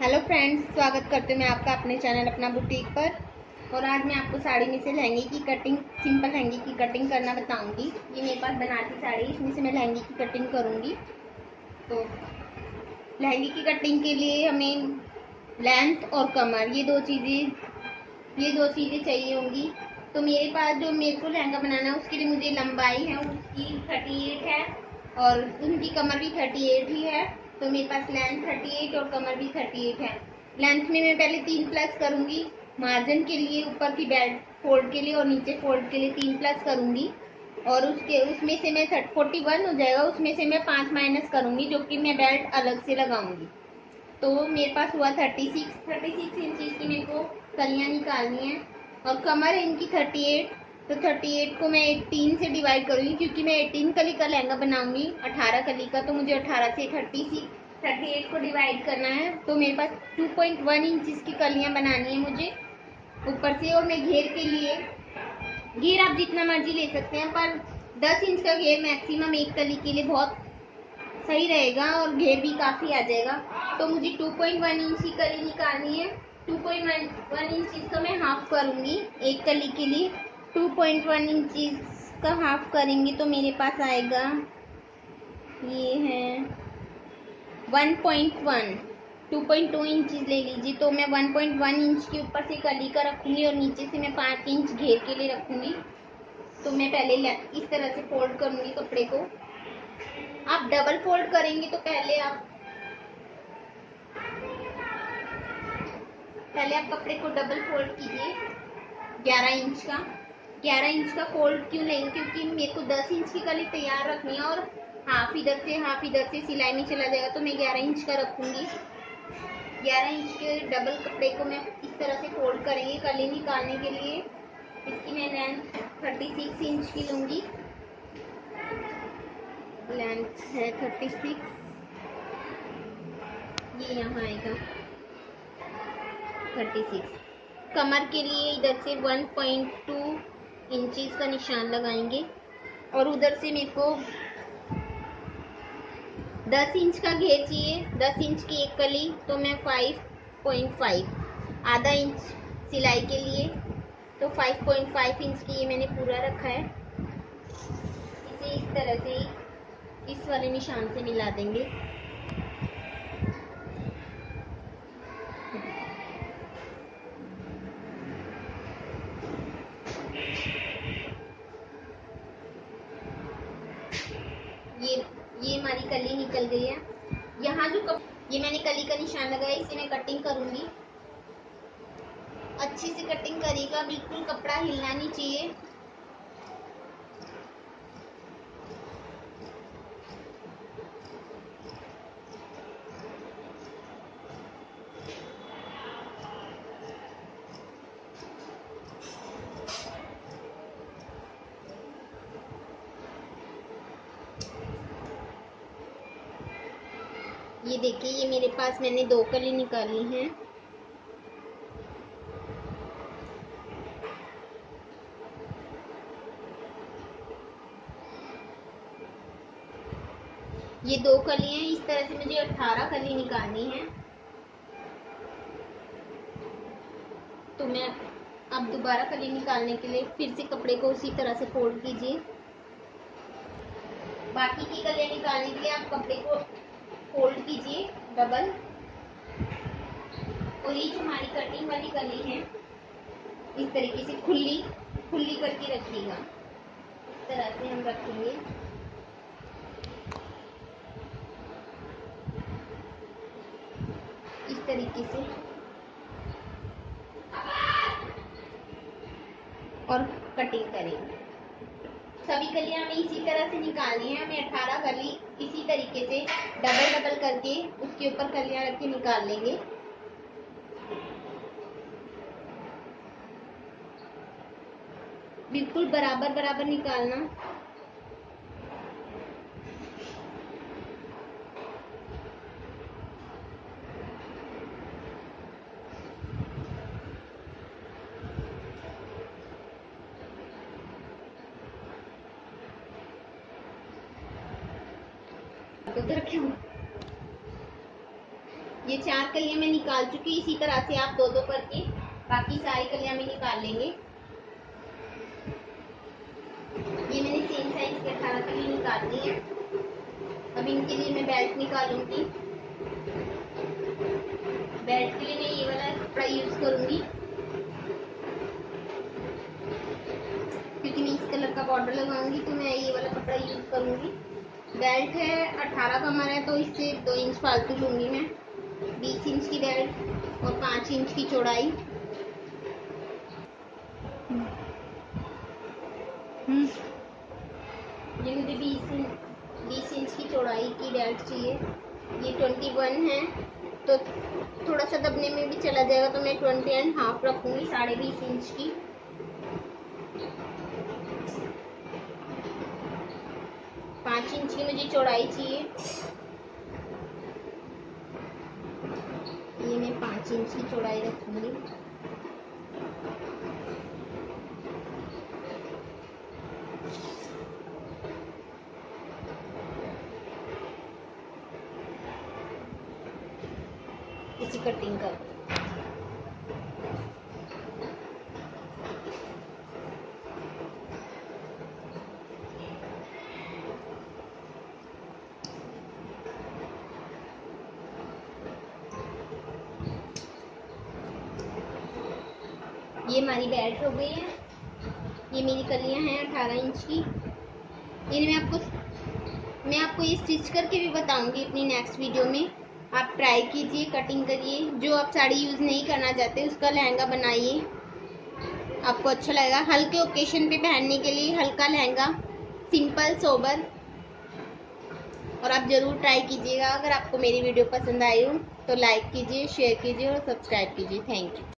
Hello friends स्वागत करते हैं मैं आपका अपने चैनल अपना बुटीक पर। और आज मैं आपको साड़ी में से लहंगे की कटिंग सिंपल लहंगे की कटिंग करना बताऊँगी। ये मेरे पास बनाती साड़ी इसमें से मैं लहंगे की कटिंग करूँगी। तो लहंगे की कटिंग के लिए हमें लेंथ और कमर ये दो चीज़ें, ये दो चीज़ें चाहिए होंगी। तो मेरे पास जो मेरे को लहंगा बनाना है, उसके लिए मुझे लंबाई है, उसकी थर्टी एट है और उनकी कमर भी थर्टी एट ही है। तो मेरे पास लेंथ 38 और कमर भी 38 है। लेंथ में मैं पहले तीन प्लस करूँगी। मार्जिन के लिए ऊपर की बेल्ट फोल्ड के लिए और नीचे फोल्ड के लिए तीन प्लस करूँगी। और उसके, उसमें से मैं थर्ट फोर्टी वन हो जाएगा। उसमें से मैं पाँच माइनस करूँगी, जो कि मैं बेल्ट अलग से लगाऊँगी। तो मेरे पास हुआ thirty six thirty six inches की मेरे को कलियाँ निकालनी है। और कमर इनकी थर्टी एट तो थर्टी एट को मैं एटीन से डिवाइड करूँगी, क्योंकि मैं एटीन कली का लहंगा बनाऊँगी, अठारह कली का तो मुझे अठारह से थर्टी सी थर्टी एट को डिवाइड करना है। तो मेरे पास टू पॉइंट वन इंचज़ की कलियाँ बनानी है मुझे, ऊपर से और मैं घेर के लिए। घेर आप जितना मर्ज़ी ले सकते हैं, पर दस इंच का घेर मैक्सिमम एक कली के लिए बहुत सही रहेगा और घेर भी काफ़ी आ जाएगा। तो मुझे टू पॉइंट वन इंच की कली निकालनी है। Two point one one inch का मैं हाफ़ करूँगी एक कली के लिए। टू पॉइंट वन इंचज का हाफ़ करेंगे तो मेरे पास आएगा। ये है one point one two point two inches ले लीजिए तो मैं वन पॉइंट वन इंच के ऊपर से कली का रखूँगी और नीचे से मैं पाँच इंच घेर के लिए रखूँगी। तो मैं पहले इस तरह से फोल्ड करूँगी कपड़े को। आप डबल फोल्ड करेंगे तो पहले आप पहले आप कपड़े को डबल फोल्ड कीजिए ग्यारह इंच का। ग्यारह इंच का फोल्ड क्यों लेंगे क्योंकि मेरे को दस इंच की कली तैयार रखनी है और हाफ़ इधर से, हाफ़ इधर से सिलाई में चला जाएगा तो मैं ग्यारह इंच का रखूँगी। ग्यारह इंच के डबल कपड़े को मैं इस तरह से फोल्ड करेंगे कली निकालने के लिए। इसकी मैं लेंथ थर्टी सिक्स इंच की लूँगी। लेंथ है थर्टी सिक्स ये यहाँ आएगा। थर्टी सिक्स कमर के लिए इधर से वन पॉइंट टू इंचज का निशान लगाएँगे। और उधर से मेरे को दस इंच का घेर चाहिए। दस इंच की एक कली तो मैं फाइव पॉइंट फाइव आधा इंच सिलाई के लिए। तो फाइव पॉइंट फाइव इंच की ये मैंने पूरा रखा है। इसे इस तरह से इस वाले निशान से मिला देंगे ये ये हमारी कली निकल गई है। यहाँ जो कप ये मैंने कली का निशान लगाया, इसे मैं कटिंग करूँगी। अच्छी से कटिंग करेगा, बिल्कुल कपड़ा हिलना नहीं चाहिए। ये देखिए, ये मेरे पास मैंने दो कली निकाली हैं। ये दो कली हैं, इस तरह से मुझे अठारह कली निकालनी है। तो मैं अब दोबारा कली निकालने के लिए फिर से कपड़े को उसी तरह से फोल्ड कीजिए। बाकी की कलियाँ निकालने के लिए आप कपड़े को फोल्ड कीजिए डबल और ये जो हमारी कटिंग वाली गली है। इस तरीके से खुली खुली करके रखिएगा। इस तरह से हम रखेंगे। इस तरीके से। और कटिंग करेंगे। सभी कलियाँ हमें इसी तरह से निकालनी है। हमें अठारह गली इसी तरीके से डबल डबल करके उसके ऊपर कलियाँ रख के निकाल लेंगे। बिल्कुल बराबर बराबर निकालना। उधर क्यों ये चार कलियाँ मैं निकाल चुकी इसी तरह से आप दो दो करके बाकी सारी कलियाँ भी निकाल लेंगे। ये मैंने सेम साइज़ के अठारह कलियाँ निकाल ली है। अब इनके लिए मैं बेल्ट निकालूँगी। बेल्ट के लिए मैं ये वाला कपड़ा यूज़ करूँगी। क्योंकि मैं इस कलर का बॉर्डर लगाऊँगी तो मैं ये वाला कपड़ा यूज़ करूँगी। बेल्ट है, अठारह का हमारा है तो इससे दो इंच फालतू लूँगी मैं। बीस इंच की बेल्ट और पाँच इंच की चौड़ाई। ये मुझे बीस इंच बीस इंच की चौड़ाई की बेल्ट चाहिए। ये ट्वेंटी वन है तो थोड़ा सा दबने में भी चला जाएगा तो मैं ट्वेंटी एंड हाफ़ रखूँगी, साढ़े बीस इंच की। पाँच इंच की मुझे चौड़ाई चाहिए। ये मैं पाँच इंच की चौड़ाई रखूँगी। इसी कटिंग कर ये हमारी बेल्ट हो गई है। ये मेरी कलियाँ हैं अठारह इंच की। इन्हें मैं आपको मैं आपको ये स्टिच करके भी बताऊँगी अपनी नेक्स्ट वीडियो में। आप ट्राई कीजिए कटिंग करिए। जो आप साड़ी यूज़ नहीं करना चाहते, उसका लहंगा बनाइए। आपको अच्छा लगेगा। हल्के ओकेशन पे पहनने के लिए हल्का लहंगा। सिंपल सोबर और आप ज़रूर ट्राई कीजिएगा। अगर आपको मेरी वीडियो पसंद आई हो तो लाइक कीजिए शेयर कीजिए और सब्सक्राइब कीजिए। Thank you